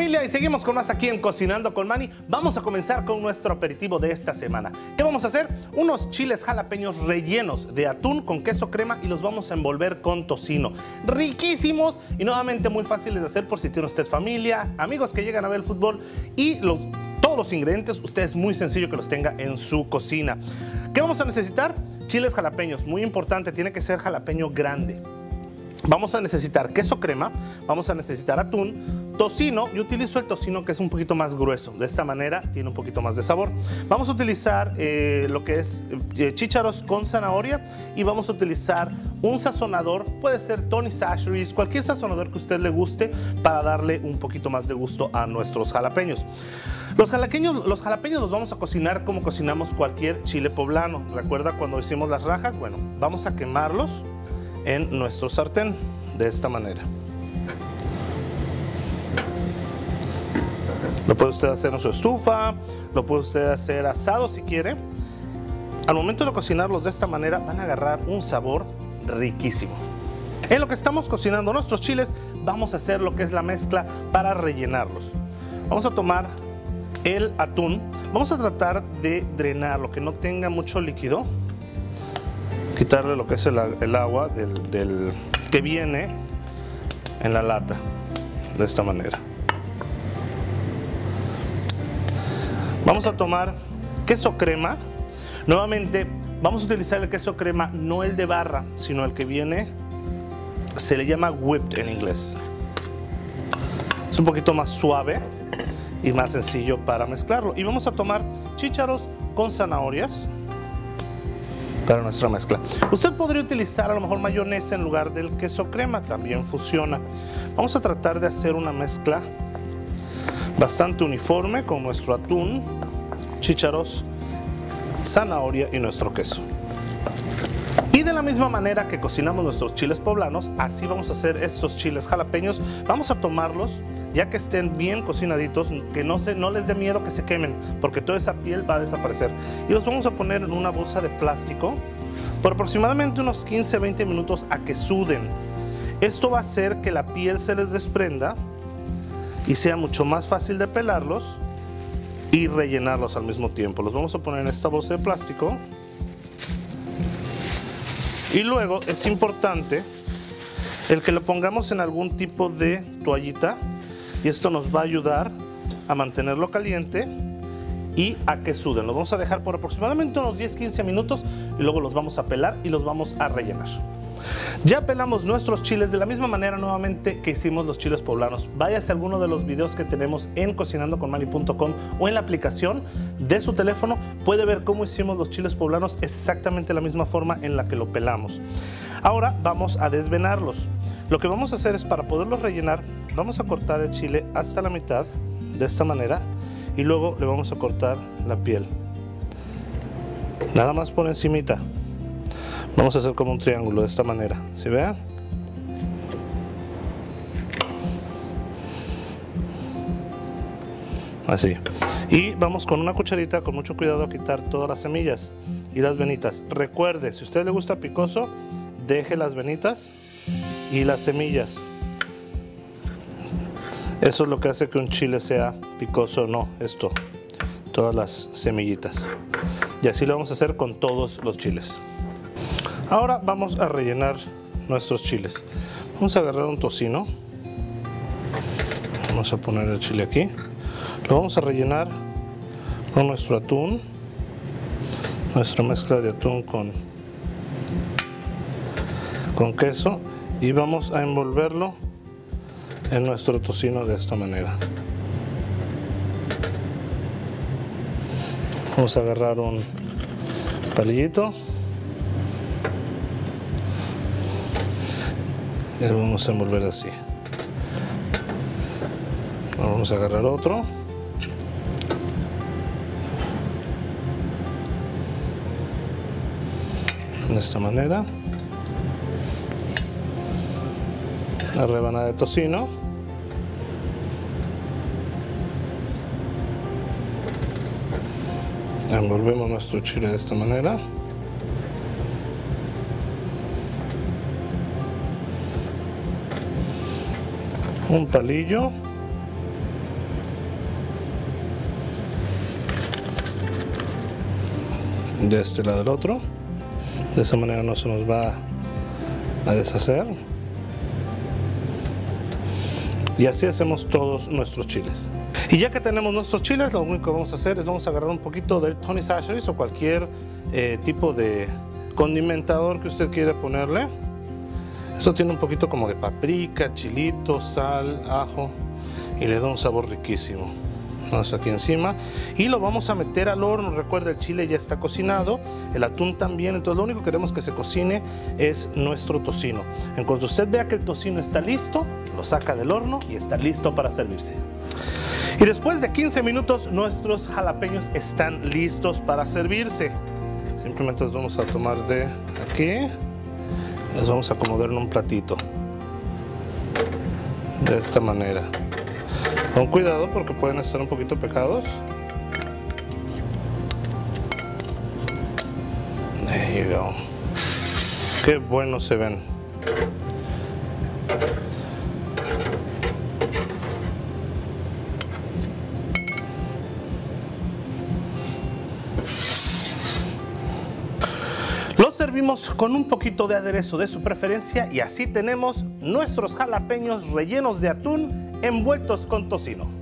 Y seguimos con más aquí en Cocinando con Mani. Vamos a comenzar con nuestro aperitivo de esta semana. ¿Qué vamos a hacer? Unos chiles jalapeños rellenos de atún con queso crema y los vamos a envolver con tocino. Riquísimos y nuevamente muy fáciles de hacer por si tiene usted familia, amigos que llegan a ver el fútbol y todos los ingredientes, usted es muy sencillo que los tenga en su cocina. ¿Qué vamos a necesitar? Chiles jalapeños, muy importante, tiene que ser jalapeño grande. Vamos a necesitar queso crema, vamos a necesitar atún, tocino. Yo utilizo el tocino que es un poquito más grueso. De esta manera tiene un poquito más de sabor. Vamos a utilizar eh, lo que es eh, chícharos con zanahoria y vamos a utilizar un sazonador. Puede ser Tony Sacheries, cualquier sazonador que usted le guste para darle un poquito más de gusto a nuestros jalapeños. Los jalapeños, los jalapeños los vamos a cocinar como cocinamos cualquier chile poblano. ¿Recuerda cuando hicimos las rajas? Bueno, vamos a quemarlos en nuestro sartén de esta manera. Lo puede usted hacer en su estufa, lo puede usted hacer asado si quiere. Al momento de cocinarlos de esta manera van a agarrar un sabor riquísimo. En lo que estamos cocinando nuestros chiles vamos a hacer lo que es la mezcla para rellenarlos. Vamos a tomar el atún, vamos a tratar de drenar lo que no tenga mucho líquido quitarle lo que es el, agua del, que viene en la lata de esta manera. Vamos a tomar queso crema. Nuevamente vamos a utilizar el queso crema no el de barra sino el que viene se le llama whipped en inglés. Es un poquito más suave y más sencillo para mezclarlo. Y vamos a tomar chícharos con zanahorias para nuestra mezcla. Usted podría utilizar a lo mejor mayonesa en lugar del queso crema, también funciona. Vamos a tratar de hacer una mezcla bastante uniforme con nuestro atún, chícharos, zanahoria y nuestro queso. Y de la misma manera que cocinamos nuestros chiles poblanos, así vamos a hacer estos chiles jalapeños. Vamos a tomarlos ya que estén bien cocinaditos, que no, se, no les dé miedo que se quemen, porque toda esa piel va a desaparecer. Y los vamos a poner en una bolsa de plástico por aproximadamente unos 15-20 minutos a que suden. Esto va a hacer que la piel se les desprenda y sea mucho más fácil de pelarlos y rellenarlos al mismo tiempo. Los vamos a poner en esta bolsa de plástico. Y luego es importante el que lo pongamos en algún tipo de toallita y esto nos va a ayudar a mantenerlo caliente y a que suden. Los vamos a dejar por aproximadamente unos 10-15 minutos y luego los vamos a pelar y los vamos a rellenar. Ya pelamos nuestros chiles de la misma manera nuevamente que hicimos los chiles poblanos. Váyase a alguno de los videos que tenemos en cocinandoconmani.com o en la aplicación de su teléfono. Puede ver cómo hicimos los chiles poblanos. Es exactamente la misma forma en la que lo pelamos. Ahora vamos a desvenarlos. Lo que vamos a hacer es para poderlos rellenar, vamos a cortar el chile hasta la mitad de esta manera y luego le vamos a cortar la piel. Nada más por encimita. Vamos a hacer como un triángulo de esta manera. ¿Sí vean? Así. Y vamos con una cucharita con mucho cuidado a quitar todas las semillas y las venitas. Recuerde, si a usted le gusta picoso, deje las venitas y las semillas. Eso es lo que hace que un chile sea picoso, no, esto, todas las semillitas. Y así lo vamos a hacer con todos los chiles. Ahora vamos a rellenar nuestros chiles. Vamos a agarrar un tocino. Vamos a poner el chile aquí. Lo vamos a rellenar con nuestro atún. Nuestra mezcla de atún con, con queso y vamos a envolverlo en nuestro tocino de esta manera. Vamos a agarrar un palillito y lo vamos a envolver así. Vamos a agarrar otro. De esta manera. la rebanada de tocino. Envolvemos nuestro chile de esta manera. Un palillo. De este lado del otro. De esa manera no se nos va a deshacer. Y así hacemos todos nuestros chiles. Y ya que tenemos nuestros chiles, lo único que vamos a hacer es vamos a agarrar un poquito del Tony Chachere's o cualquier eh, tipo de condimentador que usted quiera ponerle. Esto tiene un poquito como de paprika, chilito, sal, ajo y le da un sabor riquísimo. Aquí encima y lo vamos a meter al horno. Recuerda, el chile ya está cocinado, el atún también. Entonces, lo único que queremos que se cocine es nuestro tocino. En cuanto usted vea que el tocino está listo, lo saca del horno y está listo para servirse. Y después de 15 minutos, nuestros jalapeños están listos para servirse. Simplemente los vamos a tomar de aquí. Les vamos a acomodar en un platito. De esta manera. Con cuidado porque pueden estar un poquito pecados. There you. Qué buenos se ven. Los servimos con un poquito de aderezo de su preferencia y así tenemos nuestros jalapeños rellenos de atún envueltos con tocino.